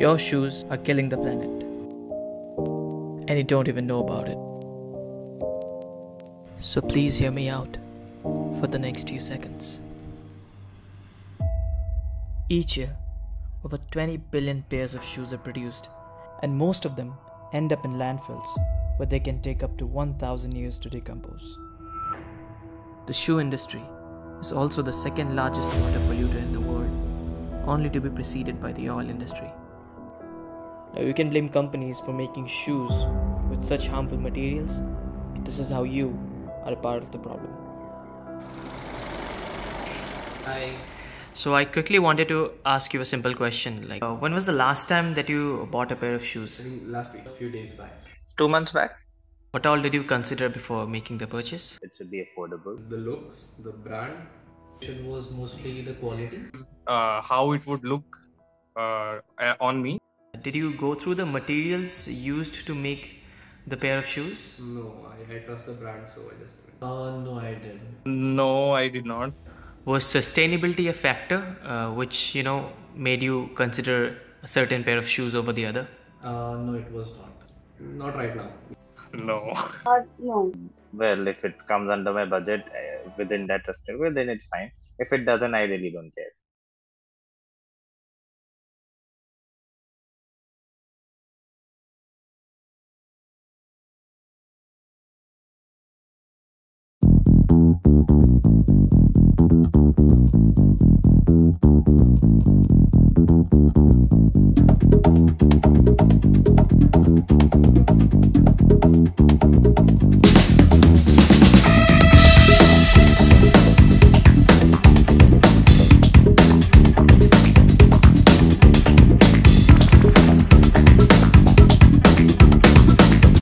Your shoes are killing the planet. And you don't even know about it. So please hear me out for the next few seconds. Each year, over 20 billion pairs of shoes are produced, and most of them end up in landfills where they can take up to 1000 years to decompose. The shoe industry is also the second largest water polluter in the world, only to be preceded by the oil industry. Now, you can blame companies for making shoes with such harmful materials, but this is how you are a part of the problem. I so I quickly wanted to ask you a simple question like uh, when was the last time that you bought a pair of shoes? I think last week, a few days back. Two months back, What all did you consider before making the purchase? it should be affordable. The looks, the brand, It was mostly the quality. uh, how it would look uh, uh, on me. Did you go through the materials used to make the pair of shoes? no, I, I trust the brand, so I just went. Uh, no, I didn't. No, I did not. Was sustainability a factor uh, which you know made you consider a certain pair of shoes over the other? Uh, no, it was not. Not right now. No. Uh, no. Well, if it comes under my budget uh, within that sustainable, then it's fine. If it doesn't, I really don't care.